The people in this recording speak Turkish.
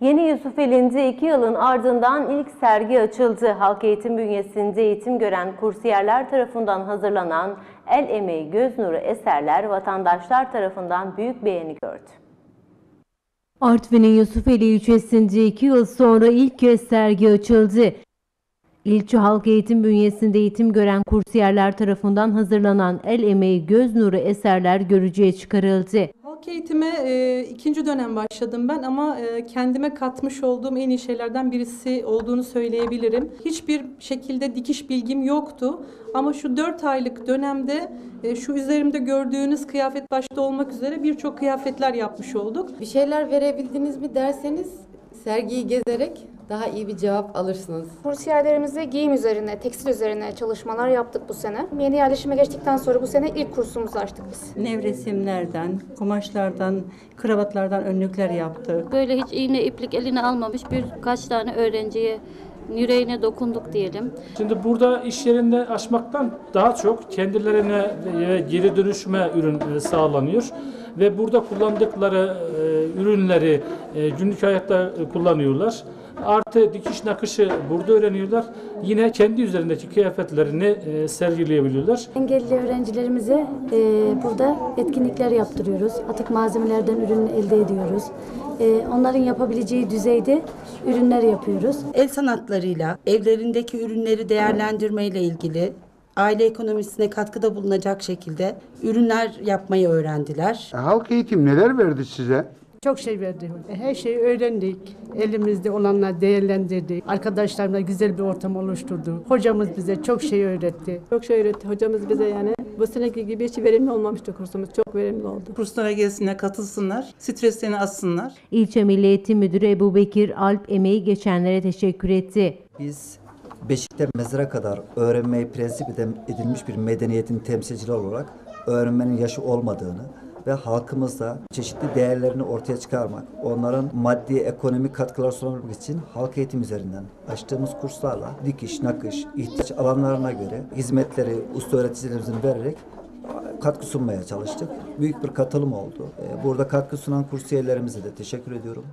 Yeni Yusufeli'nde iki yılın ardından ilk sergi açıldı. Halk eğitim bünyesinde eğitim gören kursiyerler tarafından hazırlanan el emeği göz nuru eserler vatandaşlar tarafından büyük beğeni gördü. Artvin'in Yusufeli ilçesinde iki yıl sonra ilk kez sergi açıldı. İlçe Halk Eğitim bünyesinde eğitim gören kursiyerler tarafından hazırlanan el emeği göz nuru eserler görücüye çıkarıldı. Halk eğitime e, ikinci dönem başladım ben ama e, kendime katmış olduğum en iyi şeylerden birisi olduğunu söyleyebilirim. Hiçbir şekilde dikiş bilgim yoktu ama şu dört aylık dönemde e, şu üzerimde gördüğünüz kıyafet başta olmak üzere birçok kıyafetler yapmış olduk. Bir şeyler verebildiniz mi derseniz sergiyi gezerek daha iyi bir cevap alırsınız. Kursiyerlerimize giyim üzerine, tekstil üzerine çalışmalar yaptık bu sene. Yeni yerleşime geçtikten sonra bu sene ilk kursumuzu açtık biz. nevresimlerden, kumaşlardan, kravatlardan önlükler yaptık. Böyle hiç iğne iplik eline almamış birkaç tane öğrenciye yüreğine dokunduk diyelim. Şimdi burada iş yerinde açmaktan daha çok kendilerine geri dönüşme ürün e, sağlanıyor ve burada kullandıkları e, ürünleri e, günlük hayatta e, kullanıyorlar. Artı dikiş nakışı burada öğreniyorlar. Yine kendi üzerindeki kıyafetlerini e, sergileyebiliyorlar. Engelli öğrencilerimize e, burada etkinlikler yaptırıyoruz. Atık malzemelerden ürün elde ediyoruz. E, onların yapabileceği düzeyde ürünler yapıyoruz. El sanatlarıyla evlerindeki ürünleri değerlendirmeyle ilgili aile ekonomisine katkıda bulunacak şekilde ürünler yapmayı öğrendiler. Halk eğitim neler verdi size? Çok şey verdi. Her şeyi öğrendik. Elimizde olanlar değerlendirdik. Arkadaşlarımla güzel bir ortam oluşturduk. Hocamız bize çok şey öğretti. Çok şey öğretti hocamız bize yani. Bu seneki gibi hiç verimli olmamıştı kursumuz. Çok verimli oldu. Kurslara gelsinler, katılsınlar, streslerini atsınlar. İlçe Milli Eğitim Müdürü Ebu Bekir Alp emeği geçenlere teşekkür etti. Biz Beşik'ten mezara kadar öğrenmeyi prensip edilmiş bir medeniyetin temsilcileri olarak öğrenmenin yaşı olmadığını ve halkımızda çeşitli değerlerini ortaya çıkarmak, onların maddi ekonomik katkılar sunamak için halk eğitim üzerinden açtığımız kurslarla dikiş, nakış, ihtiyaç alanlarına göre hizmetleri usta öğreticilerimizin vererek katkı sunmaya çalıştık. Büyük bir katılım oldu. Burada katkı sunan kursiyerlerimize de teşekkür ediyorum.